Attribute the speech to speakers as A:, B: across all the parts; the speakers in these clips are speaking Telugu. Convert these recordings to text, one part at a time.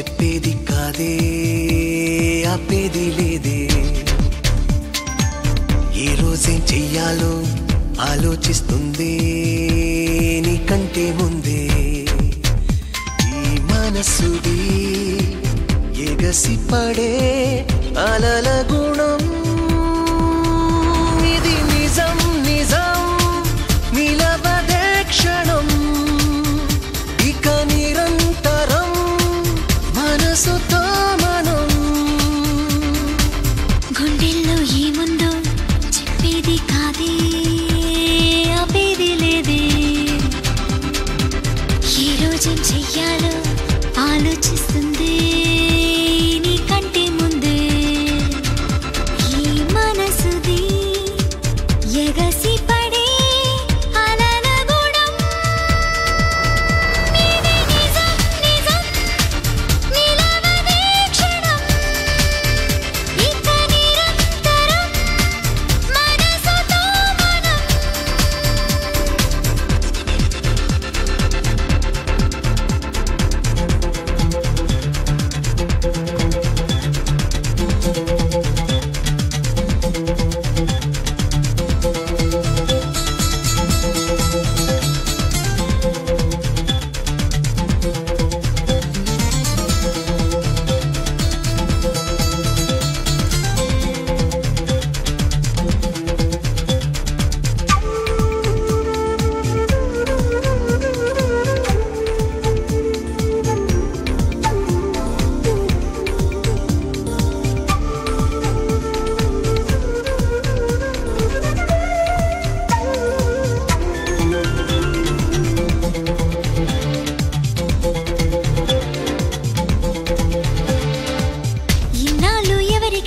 A: చెప్పేది కాదే ఆపేది లేదే. ఏ రోజేం చెయ్యాలో ఆలోచిస్తుంది నీకంటే ముందే. ఈ మనసుది ఎగసిపడే అలల గుణం
B: చెయ్యాలో ఆలోచిస్తుంది నీకంటే ముందే. ఈ మనసుది ఎగసి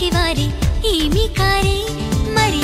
B: వారి ఏమి కారే మరి